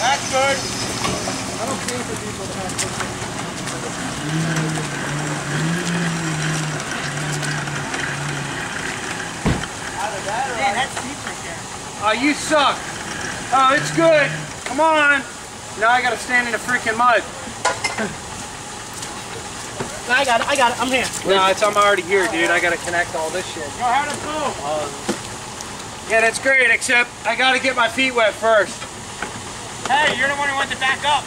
That's good. I don't pay for people to have pictures. Man, that's deep right there. Oh, you suck. Oh, it's good. Come on. Now I gotta stand in the freaking mud. I got it, I got it, I'm here. No, it's I'm already here, dude. I gotta connect all this shit. Yo, how'd it go? Um, Yeah, that's great, except I gotta get my feet wet first. Hey, you're the one who went to back up.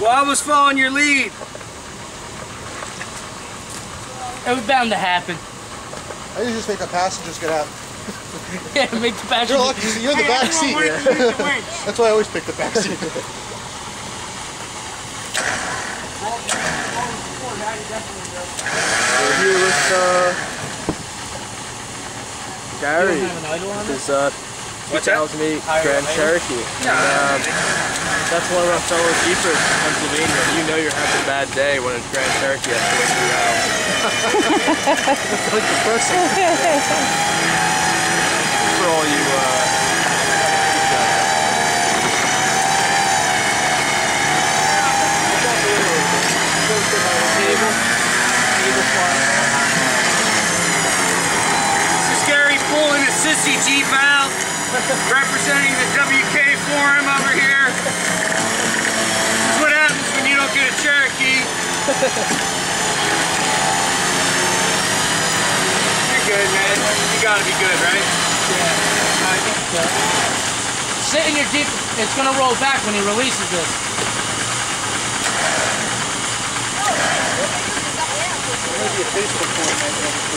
Well, I was following your lead. It was bound to happen. I usually just make the passengers get out. Yeah, make the passenger. You're lucky, you're in the Hey, back seat. wait man. till you use the. That's why I always pick the back seat. We're here with uh, Gary. You don't have an idol on it? His uh, What's that? 2008 Grand Cherokee. And, um, that's one of our fellow Jeepers from Pennsylvania. You know you're having a bad day when a Grand Cherokee has to wait three hours. like the person. For all you uh, Table. Table fly. This is Gary sissy Jeep out, representing the WK Forum over here. This is what happens when you don't get a Cherokee. You're good, man. You gotta be good, right? Yeah. I think so. Sit in your Jeep. It's gonna roll back when he releases this. Facebook.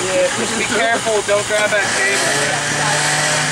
Yeah, just be careful. Don't grab that cable.